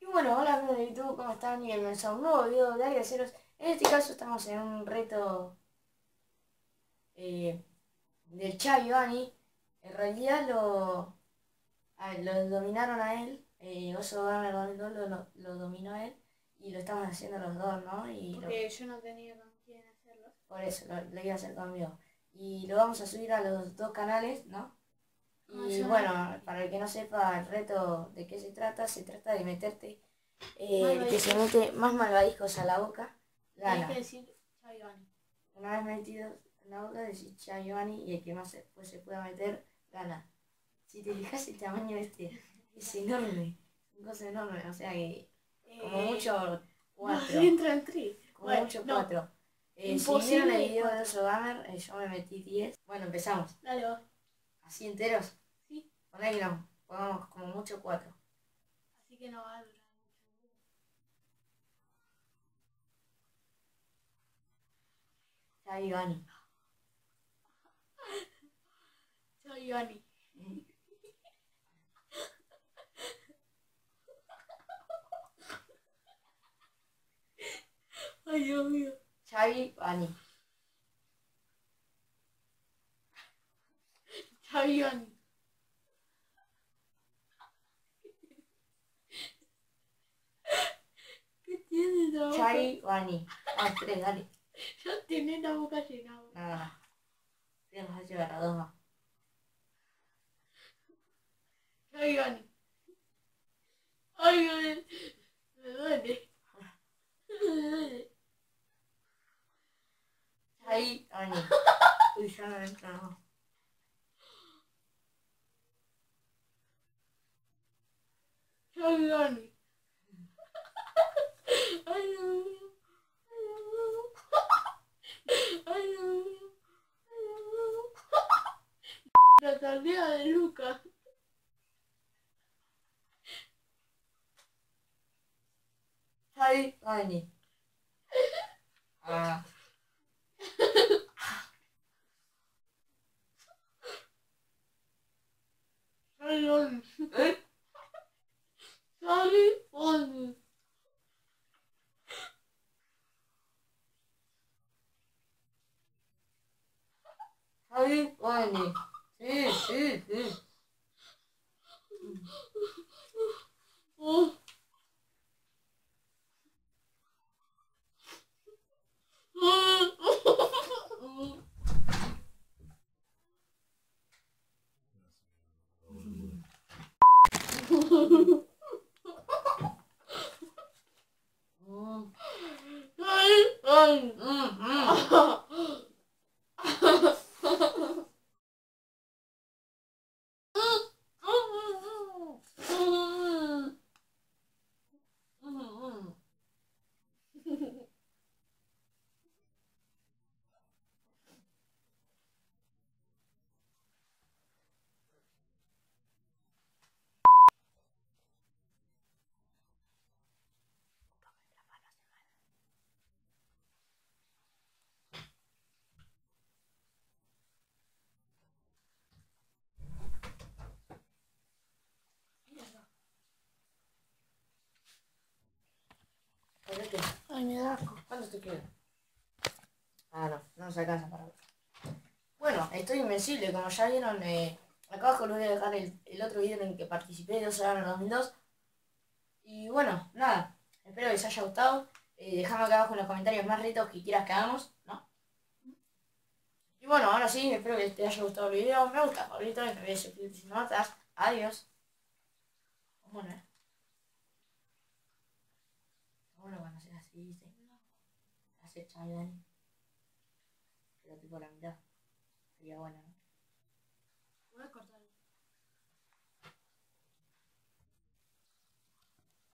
Y bueno, hola amigos de YouTube, ¿cómo están? Bienvenidos a un nuevo video de Ceros. En este caso estamos en un reto eh, del Chavi En realidad lo, a- lo dominaron a él, eh, Oso Gamer 2002 lo, lo, dominó a él y lo estamos haciendo los dos, ¿no? Y Porque yo no tenía. Por eso lo, lo iba a hacer conmigo. Y lo vamos a subir a los dos canales, ¿no? ¿Cómo Y bueno, para el que no sepa el reto de qué se trata, se trata de meterte, eh, el que se mete más malvaviscos a la boca, gana. que decir Chavivani. Una vez metidos en la boca, decís Chao Giovanni y el que más se, pues, se pueda meter, gana. Si te fijas el tamaño este, es enorme, es un cosa enorme, o sea que como Eh, mucho No, cuatro, entra en tri. como Bueno, mucho no, cuatro. Eh, si Imposible vieron el video de. Oso Gamer, eh, yo me metí 10. Bueno, empezamos. Dale vos. ¿Así enteros? Sí. Poné que no, pongamos como mucho cuatro. Así que no va a durar mucho. Chao Giovanni. Chavivani. Ay, Xavi Bani. Chavivani. ¿Qué tiene la boca? Xavi Bani. Vamos, tres, dale. Ya tiene la boca llena. no. Tenemos que llegar a dos más. Chavivani. Ay, me, me duele. Me duele. Xavi Bani. Uy, ya no entra, no. Chavivani. Ay, Dios mío. Ay, Dios mío. Ay, Dios mío. La tarea de Lucas. Xavi Bani. Ah. Chavivani. ¿Eh? Chavivani. Xavi Bani. Sí, sí, sí. Oh. Qué? Ay, me da asco. ¿Cuánto te queda? Ah, no, no nos alcanza para ver. Bueno, estoy invencible, como ya vieron, eh, acá abajo les voy a dejar el, el otro video en el que participé de 12 en 2002. Y bueno, nada, espero que les haya gustado. Eh, dejame acá abajo en los comentarios más retos que quieras que hagamos, ¿no? Y bueno, ahora sí, espero que te haya gustado el video. Me gusta, favorito, me voy a suscribir si no notas. Adiós. Bueno, eh. Sea así, ¿viste? Hace Chayani. Pero tipo la mitad. Sería bueno, ¿no? Voy a cortar.